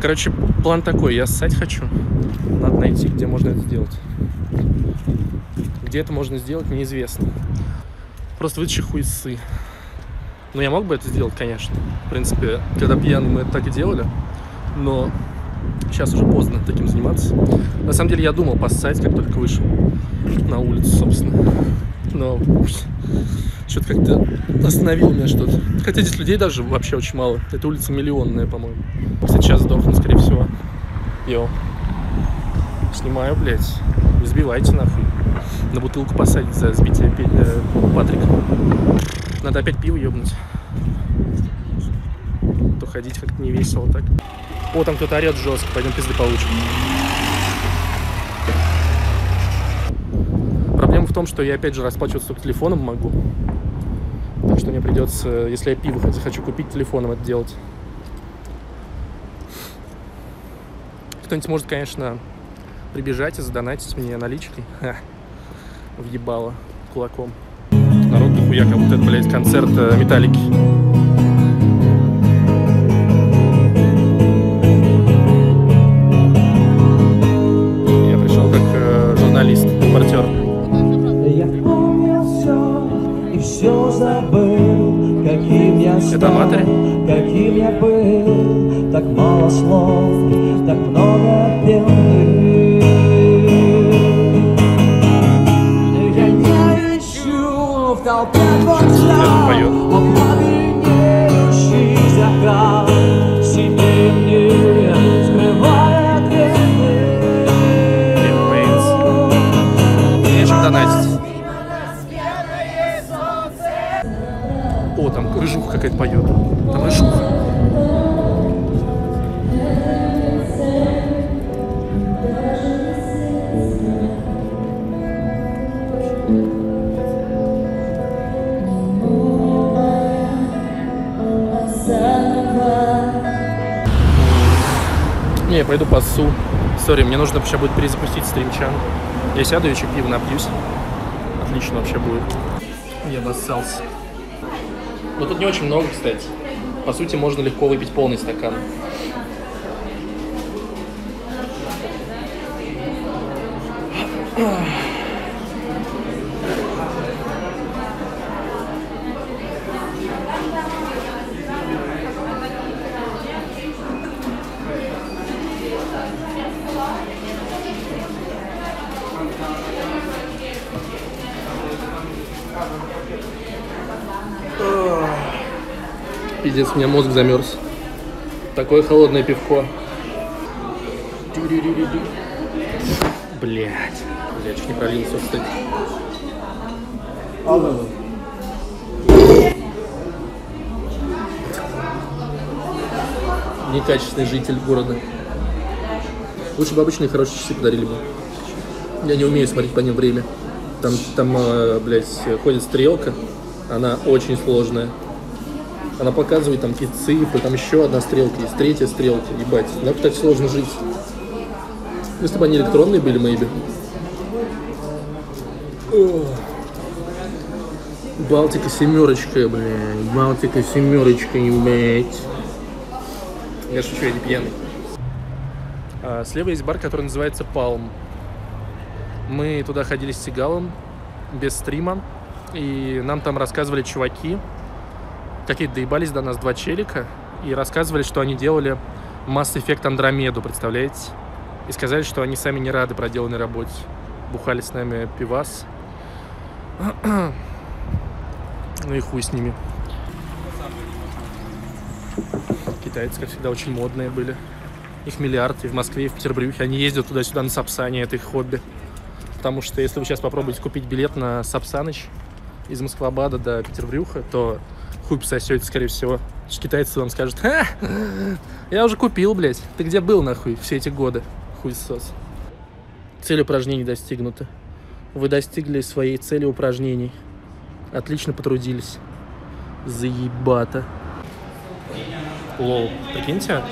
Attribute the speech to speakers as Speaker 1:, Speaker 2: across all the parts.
Speaker 1: Короче, план такой. Я ссать хочу. Надо найти, где можно это сделать. Где это можно сделать, неизвестно. Просто вытащи хуй ссы. Ну, я мог бы это сделать, конечно. В принципе, когда пьяный мы это так и делали. Но сейчас уже поздно таким заниматься. На самом деле, я думал поссать, как только вышел на улицу, собственно. Но что-то как-то остановил меня что-то. Хотя здесь людей даже вообще очень мало. Это улица миллионная, по-моему. Сейчас сдохну, скорее всего. Йоу. Снимаю, блядь. Не сбивайте нахуй. На бутылку посадить за сбитие э, Патрика. Надо опять пиво ебнуть. То ходить как-то не весело так. О, там кто-то орет жестко. Пойдем пизды получим. Проблема в том, что я опять же расплачиваться только телефоном могу. Так что мне придется, если я пиво захочу купить, телефоном это делать. Кто-нибудь может, конечно, прибежать и задонатить мне наличкой. Ха. Въебало кулаком. Народ дохуя, как будто это, блядь, концерт э, Металлики.
Speaker 2: Так мало Не,
Speaker 1: я пойду пасу. Сори, мне нужно сейчас будет перезапустить стримчан. Я сяду, еще пиво напьюсь. Отлично вообще будет. Я нассался. Но тут не очень много, кстати. По сути, можно легко выпить полный стакан. Пиздец, у меня мозг замерз. Такое холодное пивко. Блять. Блять, чуть не пролился, кстати. Некачественный житель города. Лучше бы обычные хорошие часы подарили бы. Я не умею смотреть по ним время. Там, там, э, блядь, ходит стрелка. Она очень сложная. Она показывает там какие-то цифры, там еще одна стрелка есть, третья стрелка, ебать. Как так сложно жить? Если бы они электронные были, maybe. Балтика семерочка, блядь. Балтика семерочка, блядь. Я шучу, я не пьяный. А, слева есть бар, который называется Палм. Мы туда ходили с Сигалом без стрима. И нам там рассказывали чуваки, какие-то доебались до нас два челика и рассказывали, что они делали Mass Effect Андромеду, представляете? И сказали, что они сами не рады проделанной работе. Бухали с нами пивас. Ну и хуй с ними. Китайцы, как всегда, очень модные были. Их миллиард и в Москве, и в Петербурге. Они ездят туда-сюда на Сапсане, это их хобби. Потому что если вы сейчас попробуете купить билет на Сапсаныч из Москвабада до Петербурга, то хуй пососете, скорее всего. Китайцы вам скажут, «Ха, я уже купил, блядь. Ты где был, нахуй, все эти годы? Хуй сос. Цель упражнений достигнута. Вы достигли своей цели упражнений. Отлично потрудились. Заебато. Лол, прикиньте,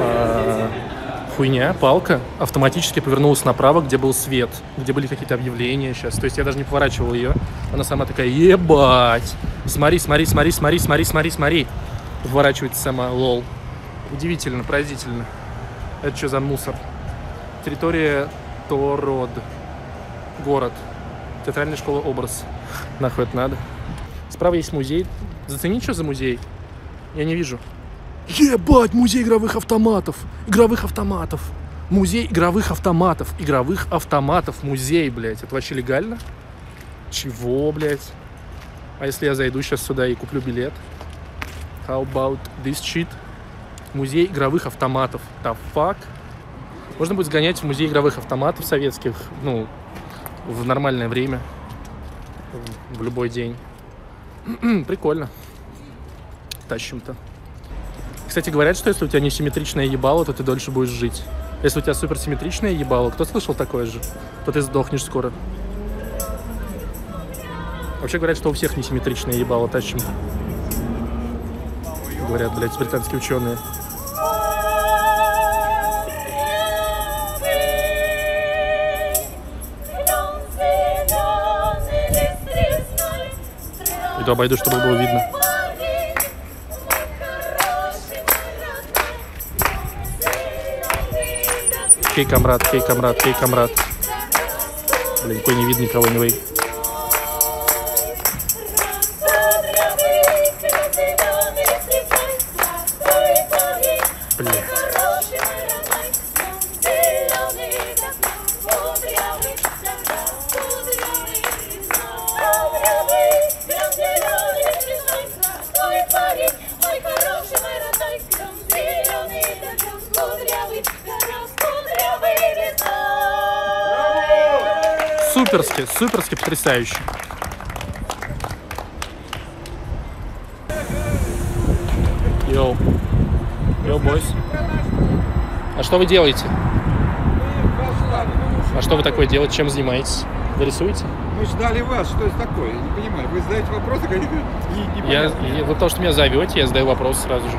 Speaker 1: а, хуйня, палка автоматически повернулась направо, где был свет, где были какие-то объявления сейчас. То есть я даже не поворачивал ее. Она сама такая, ебать. Смотри, смотри, смотри, смотри, смотри, смотри, смотри. Поворачивается сама, лол. Удивительно, поразительно. Это что за мусор? Территория Тород. Город. Театральная школа образ. Нахуй это надо. Справа есть музей. Зацени, что за музей. Я не вижу. Ебать, музей игровых автоматов. Игровых автоматов. Музей игровых автоматов. Игровых автоматов. Музей, блядь. Это вообще легально? Чего, блядь? А если я зайду сейчас сюда и куплю билет? How about this shit? Музей игровых автоматов. The fuck? Можно будет сгонять в музей игровых автоматов советских, ну, в нормальное время. В любой день. Прикольно. Тащим-то. Кстати, говорят, что если у тебя несимметричное ебало, то ты дольше будешь жить. Если у тебя суперсимметричное ебало, кто слышал такое же, то ты сдохнешь скоро. Вообще говорят, что у всех несимметричное ебало тащим. Говорят, блядь, британские ученые. Иду обойду, чтобы было видно. Кей, комрад, кей, комрад, кей, комрад. Блин, никакой не видно никого, не вы. Суперски, суперски потрясающе. Yo. Yo, boys. А что вы делаете? А что вы такое делаете? Чем занимаетесь? Вы рисуете?
Speaker 3: Мы ждали вас, что это такое? Я не понимаю. Вы задаете вопросы какие-то не,
Speaker 1: Я, я- вы то, что меня зовете, я задаю вопрос сразу же.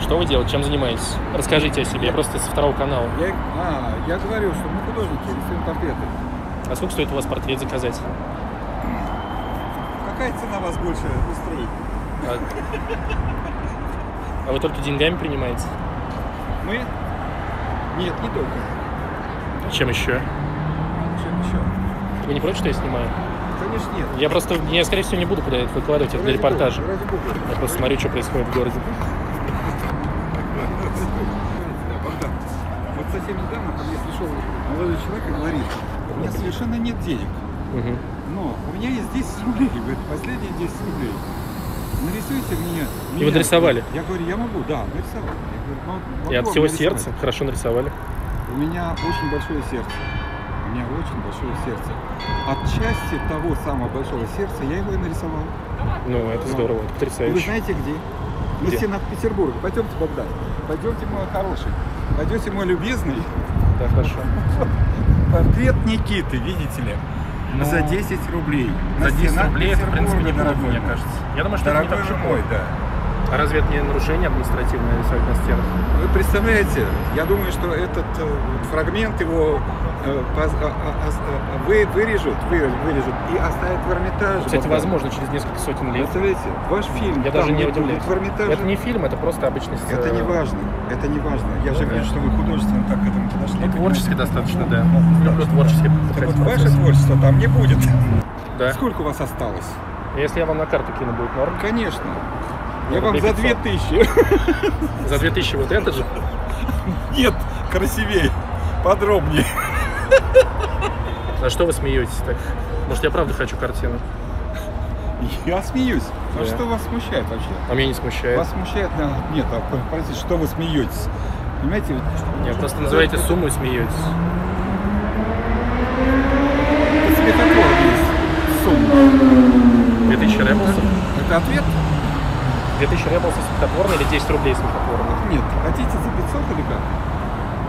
Speaker 1: Что вы делаете? Чем занимаетесь? Расскажите о себе. Я просто со второго канала.
Speaker 3: Я, а, я говорю, что мы художники, рисуем портреты.
Speaker 1: А сколько стоит у вас портрет заказать?
Speaker 3: Какая цена вас больше устроит?
Speaker 1: А, а вы только деньгами принимаете?
Speaker 3: Мы? Нет, не только.
Speaker 1: Чем еще?
Speaker 3: Чем еще?
Speaker 1: Вы не против, что я снимаю?
Speaker 3: Конечно, нет.
Speaker 1: Я просто, я, скорее всего, не буду куда это выкладывать, это для репортажа.
Speaker 3: Бога.
Speaker 1: Я просто смотрю, что происходит в городе.
Speaker 3: Да, Богдан, совсем недавно ко мне пришел молодой человек и говорит, у меня совершенно нет денег, но у меня есть 10 рублей, говорит, последние 10 рублей. Нарисуйте мне.
Speaker 1: И вы
Speaker 3: меня».
Speaker 1: нарисовали?
Speaker 3: Я говорю, я могу, да, нарисовал. Я говорю, «Ну,
Speaker 1: И от всего
Speaker 3: нарисовать».
Speaker 1: сердца хорошо нарисовали.
Speaker 3: У меня очень большое сердце. У меня очень большое сердце. От части того самого большого сердца я его и нарисовал.
Speaker 1: Ну, это здорово, это
Speaker 3: И вы
Speaker 1: потрясающе.
Speaker 3: знаете где? На
Speaker 1: Где?
Speaker 3: стенах Петербурга. Пойдемте, Богдан. Пойдемте, мой хороший. Пойдемте, мой любезный.
Speaker 1: Да, хорошо.
Speaker 3: Портрет Никиты, видите ли?
Speaker 1: Ну,
Speaker 3: за 10 рублей.
Speaker 1: За
Speaker 3: На
Speaker 1: 10
Speaker 3: стенах
Speaker 1: рублей это, в принципе,
Speaker 3: дорогой
Speaker 1: мне кажется. Я думаю, что это не
Speaker 3: Дорогой
Speaker 1: так и
Speaker 3: мой, да.
Speaker 1: А разве это не нарушение административное рисовать на стенах?
Speaker 3: Вы представляете, я думаю, что этот э, фрагмент его э, а- а- вы, вырежут, вы- вырежут и оставят в Эрмитаже.
Speaker 1: Кстати,
Speaker 3: Богдан.
Speaker 1: возможно, через несколько сотен лет.
Speaker 3: Представляете, ваш фильм.
Speaker 1: Я даже не удивляюсь.
Speaker 3: В Эрмитаже.
Speaker 1: Это не фильм, это просто обычный
Speaker 3: Это не важно, это не важно. Я же
Speaker 1: Ну,
Speaker 3: вижу,
Speaker 1: да.
Speaker 3: что вы художественно так к этому подошли.
Speaker 1: Ну, творчески достаточно, да.
Speaker 3: достаточно.
Speaker 1: Люблю творчески
Speaker 3: Так вот, ваше творчество там не будет.
Speaker 1: Да.
Speaker 3: Сколько у вас осталось?
Speaker 1: Если я вам на карту кину, будет норм.
Speaker 3: Конечно. Я вам за
Speaker 1: 500.
Speaker 3: 2000.
Speaker 1: За 2000 вот этот же.
Speaker 3: Нет, красивее, подробнее.
Speaker 1: За что вы смеетесь так? Может, я правда хочу картину?
Speaker 3: Я смеюсь. А
Speaker 1: Да.
Speaker 3: что вас смущает вообще?
Speaker 1: А меня не смущает.
Speaker 3: Вас смущает, да, нет, а, простите, что вы смеетесь? Понимаете? что-
Speaker 1: Нет, просто называете сумму и смеетесь.
Speaker 3: Это смехотворно есть сумма.
Speaker 1: 2000 реблсов.
Speaker 3: Это ответ?
Speaker 1: 2000 реблсов смехотворно или 10 рублей смехотворно?
Speaker 3: Нет. Хотите за 500 или как?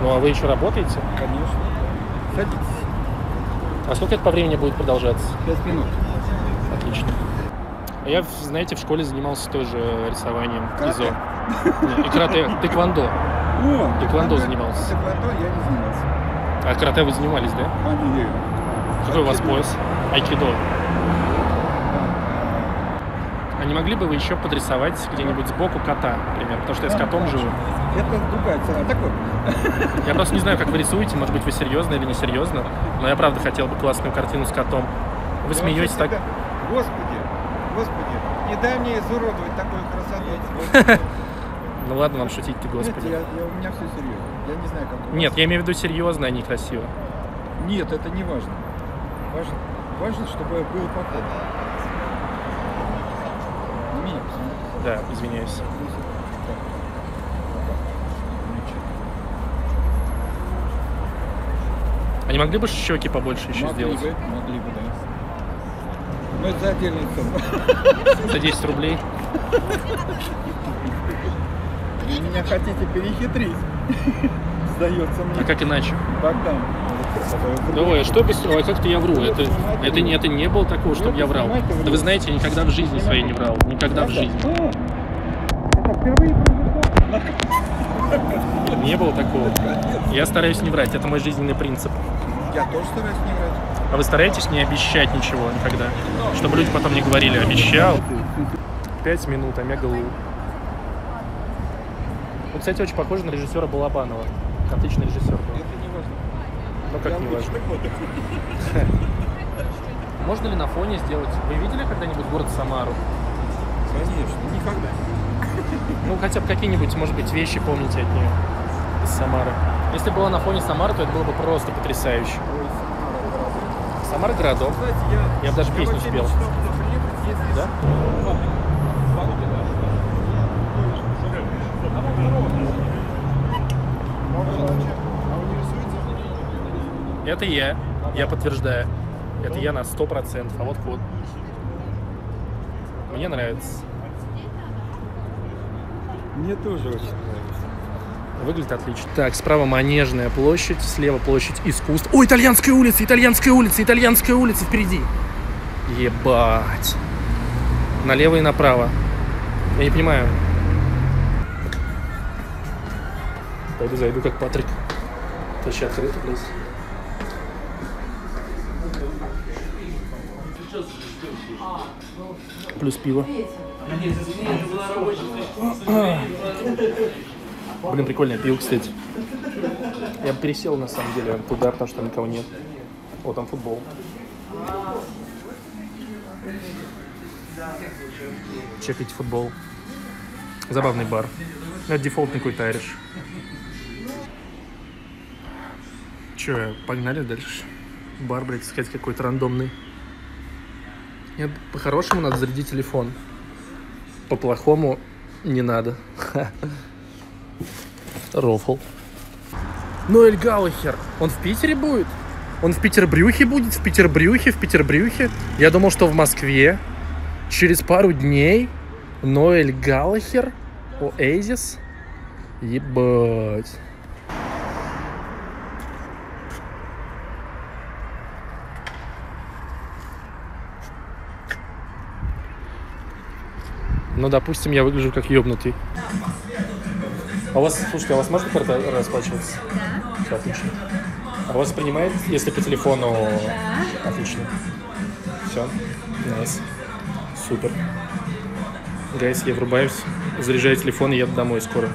Speaker 1: Ну, а вы еще работаете?
Speaker 3: Конечно. Садитесь.
Speaker 1: А сколько это по времени будет продолжаться?
Speaker 3: Пять минут.
Speaker 1: Отлично. Я, знаете, в школе занимался тоже рисованием
Speaker 3: Карате?
Speaker 1: изо. И карате, тэквондо.
Speaker 3: О,
Speaker 1: Тэквондо занимался.
Speaker 3: Тэквондо я не занимался.
Speaker 1: А карате вы занимались, да?
Speaker 3: А, не.
Speaker 1: Какой у вас пояс? Айкидо. А не могли бы вы еще подрисовать где-нибудь сбоку кота, например? Потому что я с котом живу.
Speaker 3: Это другая цена. Так вот,
Speaker 1: Я просто не знаю, как вы рисуете, может быть, вы серьезно или не серьезно, но я правда хотел бы классную картину с котом. Вы смеетесь так?
Speaker 3: Господи, Господи, не дай мне изуродовать такую красоту.
Speaker 1: Ну ладно, вам шутить-то,
Speaker 3: Нет,
Speaker 1: господи.
Speaker 3: я, я- у меня все серьезно. Я не знаю, как.
Speaker 1: Нет, я имею в виду серьезно, а не красиво.
Speaker 3: Нет, это не важно. Важно, важно чтобы было похоже.
Speaker 1: Да, извиняюсь. А не могли бы щеки побольше еще
Speaker 3: Могли
Speaker 1: сделать?
Speaker 3: бы, могли бы, да. Но это за отдельную цену.
Speaker 1: За 10 рублей?
Speaker 3: Вы меня хотите перехитрить. Сдается мне.
Speaker 1: А как иначе?
Speaker 3: Богдан.
Speaker 1: Давай, что без... Ой, как-то я вру. Это, это, не, это не было такого, чтобы я врал. Да вы знаете, я никогда в жизни своей не врал. Никогда в жизни. Не было такого. Я стараюсь не врать, это мой жизненный принцип.
Speaker 3: Я тоже стараюсь не врать.
Speaker 1: А вы стараетесь не обещать ничего никогда? Чтобы люди потом не говорили, обещал. Пять минут, Омега Лу. Ну, кстати, очень похоже на режиссера Балабанова. Отличный режиссер был.
Speaker 3: Это не важно.
Speaker 1: Ну, как не важно. Можно ли на фоне сделать? Вы видели когда-нибудь город Самару?
Speaker 3: Конечно, никогда.
Speaker 1: Ну, хотя бы какие-нибудь, может быть, вещи помните от нее из Самары. Если была на фоне Самары, то это было бы просто потрясающе. Самара,
Speaker 3: городок. я,
Speaker 1: Я бы даже песню спел.
Speaker 3: мечтал туда приехать, если
Speaker 1: Да? Это я. Я подтверждаю. Это я на сто процентов. А вот код. Мне нравится.
Speaker 3: Мне тоже очень нравится.
Speaker 1: Выглядит отлично. Так, справа Манежная площадь, слева площадь искусств. О, итальянская улица, итальянская улица, итальянская улица впереди. Ебать. Налево и направо. Я не понимаю. Пойду зайду как Патрик. Точно открыто, блядь. Плюс пиво. Блин, прикольное пиво, кстати. Я бы пересел на самом деле туда, потому что там никого нет. О, там футбол. Чекайте футбол. Забавный бар. Это дефолтный какой-то айриш. Че, погнали дальше. Бар, блядь, искать какой-то рандомный. Нет, по-хорошему надо зарядить телефон. По-плохому не надо. Рофл. Ноэль Галлахер. Он в Питере будет? Он в Петербрюхе будет? В Петербрюхе? В Петербрюхе? Я думал, что в Москве. Через пару дней Ноэль Галлахер. Оазис. Ебать. Ну, допустим, я выгляжу как ёбнутый. А у вас, слушайте, а у вас можно карта расплачиваться? Да. Все, отлично. А у вас принимает, если по телефону? Да. Отлично. Все, найс. Супер. Гайс, я врубаюсь, заряжаю телефон и еду домой скоро.